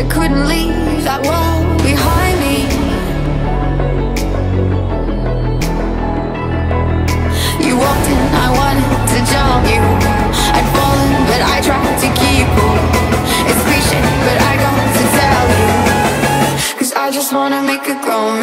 that couldn't leave that wall behind me. You walked in, I wanted to jump you. I'd fallen, but I tried to keep on. It's cliche, but I got to tell you. Cause I just wanna make it grown